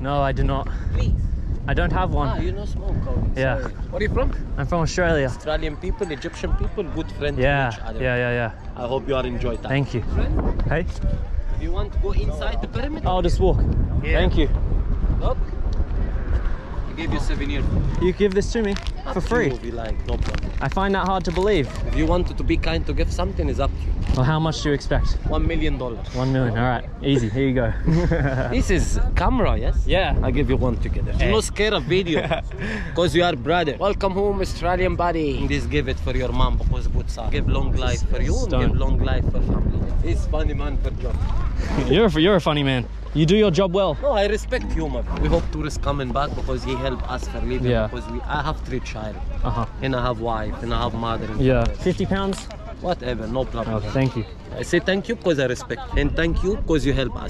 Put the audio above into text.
No, I do not. Please. I don't have one. Ah, one. you know smoke. Oh, Yeah. sorry. Where are you from? I'm from Australia. Australian people, Egyptian people, good friends Yeah, each other. yeah, yeah, yeah. I hope you are enjoyed that. Thank you. Friend, Hey, if you want to go inside the pyramid, I'll just walk. Yeah. Thank you. look. I gave you souvenir. You give this to me for free. Like, no. I find that hard to believe. If you wanted to be kind to give something, is up to you. Well, how much do you expect? One million dollars. One million. All right, easy. Here you go. This is camera, yes? yeah. I give you one together. Hey. No scare of video. Because you are brother. Welcome home, Australian buddy. This give it for your mom because good son. Give long life for you Stone. and give long life for family. He's funny man for job. You're a, you're a funny man. You do your job well. No, I respect humor. We hope tourists coming back because he helped us for living. Yeah. Because we, I have three child Uh huh. and I have wife and I have mother. Yeah. father. Fifty pounds. Whatever, no problem. Oh, thank you. I say thank you because I respect and thank you because you help us.